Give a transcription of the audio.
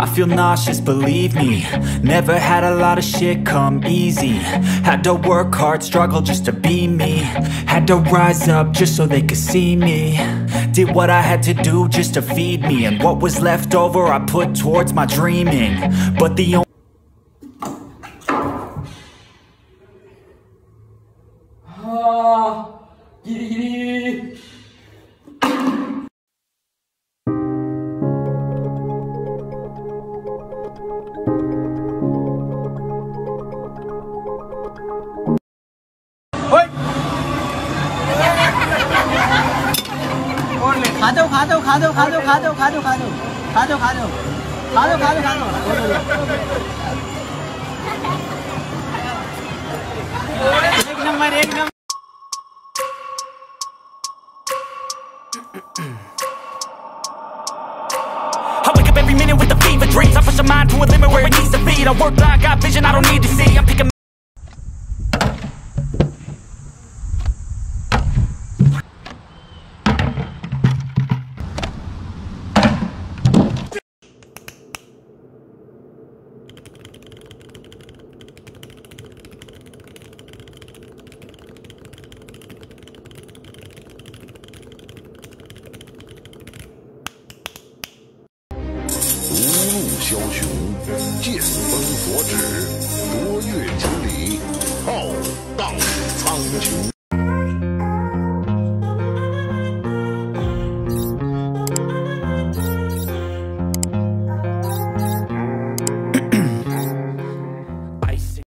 I feel nauseous, believe me. Never had a lot of shit come easy. Had to work hard, struggle just to be me. Had to rise up just so they could see me. Did what I had to do just to feed me. And what was left over I put towards my dreaming. But the only खा दो खा दो खा दो खा दो खा दो खा दो खा दो खा दो खा दो खा दो खा दो खा दो एक नंबर एक number I wake up every minute with the fever dreams I push my mind to a limit where it needs to be I work blind, got vision I don't need to see I'm picking 枭雄，剑锋所指，卓越千里，傲。